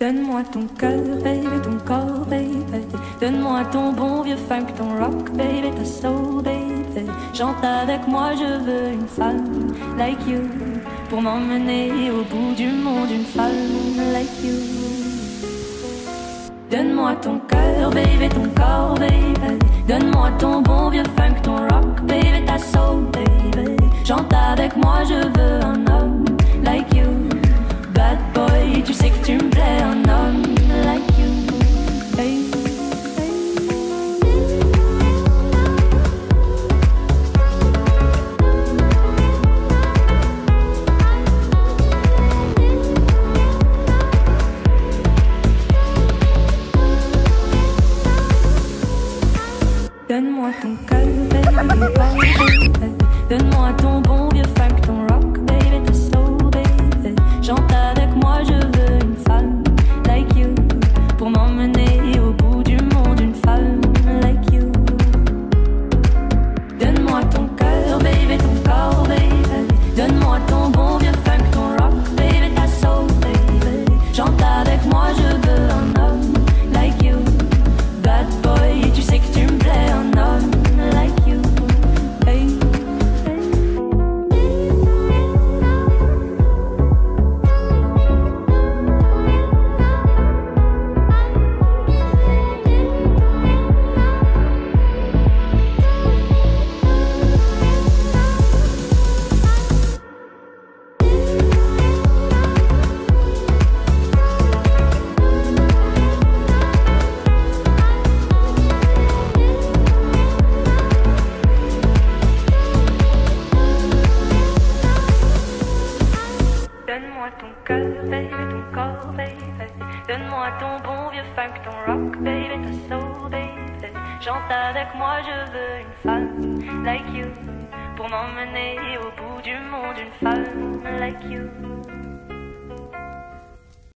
Donne-moi ton cœur, baby, ton corps, baby. Donne-moi ton bon vieux funk, ton rock, baby, ta soul, baby. Chante avec moi, je veux une femme like you. Pour m'emmener au bout du monde, une femme like you. Donne-moi ton cœur, baby, ton corps, baby. Donne-moi ton bon vieux funk, ton rock, baby, ta soul, baby. Chante avec moi, je veux un homme Donne-moi ton cœur, baby, ton baby. Donne-moi ton bon vieux funk, ton rock, baby, ta soul, baby. Chante avec moi, je veux une femme like you. Pour m'emmener au bout du monde, une femme like you. Donne-moi ton cœur, baby, ton corps, baby. Donne-moi ton bon vieux funk, ton rock, baby, ta soul, baby. Chante avec moi, je veux baby, ton corps, baby. Donne-moi ton bon vieux funk, ton rock, baby, ta soul, baby. Chante avec moi, je veux une femme like you. Pour m'emmener au bout du monde, une femme like you.